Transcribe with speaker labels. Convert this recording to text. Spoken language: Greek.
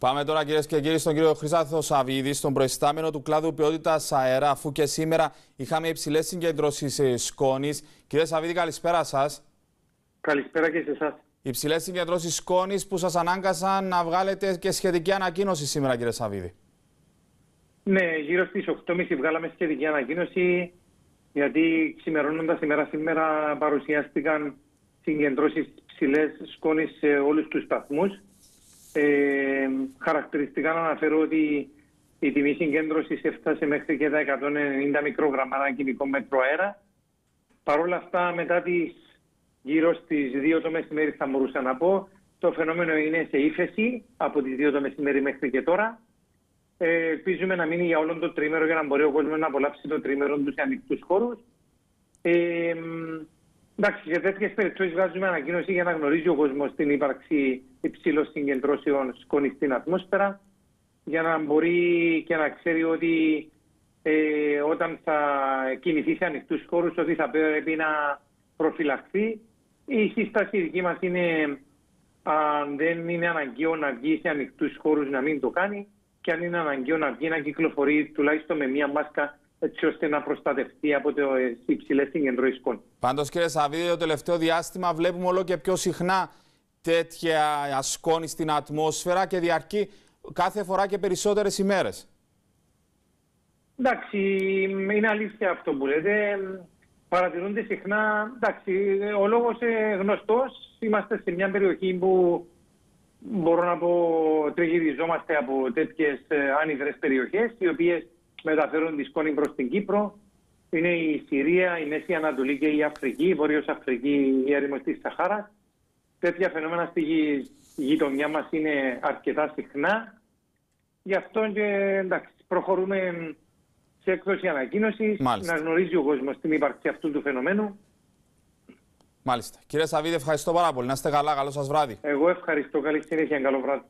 Speaker 1: Πάμε τώρα κυρίες και κύριοι στον κύριο Χρυσάθο Σαββίδη, στον προϊστάμενο του κλάδου ποιότητας αέρα, αφού και σήμερα είχαμε υψηλές συγκεντρώσει σκόνης. Κύριε Σαββίδη, καλησπέρα σας.
Speaker 2: Καλησπέρα και σε εσάς.
Speaker 1: Υψηλές συγκεντρώσει σκόνης που σας ανάγκασαν να βγάλετε και σχετική ανακοίνωση σήμερα, κύριε Σαββίδη.
Speaker 2: Ναι, γύρω στις 8.30 βγάλαμε σχετική ανακοίνωση, γιατί ξημερώνοντας ημέρα σήμερα παρουσιάστηκαν συγκεντρώσεις ψηλέ σκόνης σε όλους τους σταθμού. Ε, χαρακτηριστικά να αναφέρω ότι η τιμή συγκέντρωσης έφτασε μέχρι και τα 190 μικρογραμμάρα ανά κυβικό μέτρο αέρα. Παρ' όλα αυτά, μετά τις γύρω στις 2 το μεσημέρι, θα μπορούσα να πω, το φαινόμενο είναι σε ύφεση από τις 2 το μεσημέρι μέχρι και τώρα. Ε, ελπίζουμε να μείνει για όλο το τρίμερο για να μπορεί ο κόσμος να απολαύσει το τρίμερο τους σε ανοιχτούς χώρους. Ε, Εντάξει, σε τέτοιες περιπτώσεις βγάζουμε ανακοίνωση για να γνωρίζει ο κόσμος την ύπαρξη υψηλών συγκεντρώσεων σκόνης στην ατμόσφαιρα, για να μπορεί και να ξέρει ότι ε, όταν θα κινηθεί σε ανοιχτούς χώρους, ότι θα πρέπει να προφυλαχθεί. Η σύσταση δική μας είναι, αν δεν είναι αναγκαίο να βγει σε ανοιχτούς χώρους, να μην το κάνει, και αν είναι αναγκαίο να βγει να κυκλοφορεί τουλάχιστον με μία μάσκα έτσι ώστε να προστατευτεί από τι υψηλές συγκεντρώσει σκόνη.
Speaker 1: Πάντως, κύριε Σαββίδη, το τελευταίο διάστημα βλέπουμε όλο και πιο συχνά τέτοια σκόνη στην ατμόσφαιρα και διαρκεί κάθε φορά και περισσότερες ημέρες.
Speaker 2: Εντάξει, είναι αλήθεια αυτό που λέτε. Παρατηρούνται συχνά. Εντάξει, ο λόγος γνωστός. Είμαστε σε μια περιοχή που μπορώ να πω τριγυριζόμαστε από τέτοιες άνυδρες περιοχές, οι οποίες μεταφέρουν τη σκόνη προς την Κύπρο. Είναι η Συρία, η Μέση Ανατολή και η Αφρική, η Βόρειος Αφρική, η έρημο της Σαχάρας. Τέτοια φαινόμενα στη γειτονιά μας είναι αρκετά συχνά. Γι' αυτό και εντάξει, προχωρούμε σε έκδοση ανακοίνωσης να γνωρίζει ο κόσμος την ύπαρξη αυτού του φαινομένου.
Speaker 1: Μάλιστα. Κύριε Σαββίδη, ευχαριστώ πάρα πολύ. Να είστε καλά. Καλό σας βράδυ.
Speaker 2: Εγώ ευχαριστώ. Καλή συνέχεια. Καλό βράδυ.